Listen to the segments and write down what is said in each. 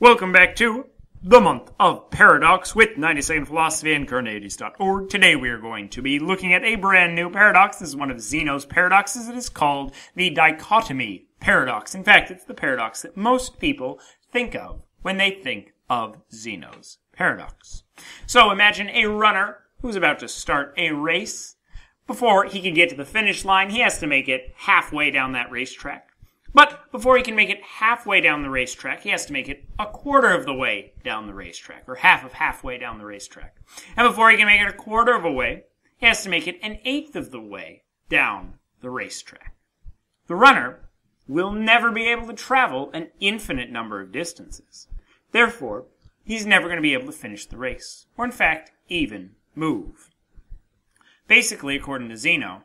Welcome back to the month of paradox with 90 Second Philosophy and Carneades.org. Today we are going to be looking at a brand new paradox. This is one of Zeno's paradoxes. It is called the dichotomy paradox. In fact, it's the paradox that most people think of when they think of Zeno's paradox. So imagine a runner who's about to start a race. Before he can get to the finish line, he has to make it halfway down that racetrack. But before he can make it halfway down the racetrack, he has to make it a quarter of the way down the racetrack, or half of halfway down the racetrack. And before he can make it a quarter of a way, he has to make it an eighth of the way down the racetrack. The runner will never be able to travel an infinite number of distances. Therefore, he's never going to be able to finish the race, or in fact, even move. Basically, according to Zeno,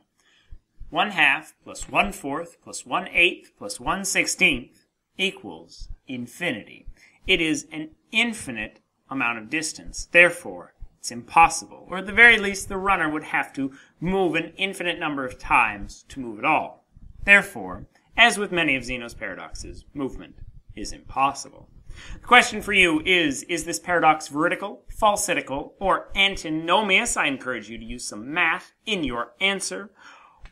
one half plus one fourth plus one eighth plus one sixteenth equals infinity. It is an infinite amount of distance. Therefore, it's impossible. Or at the very least, the runner would have to move an infinite number of times to move at all. Therefore, as with many of Zeno's paradoxes, movement is impossible. The question for you is, is this paradox veridical, falsidical, or antinomious? I encourage you to use some math in your answer.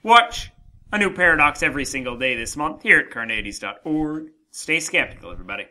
Watch a new paradox every single day this month here at carneades.org. Stay skeptical, everybody.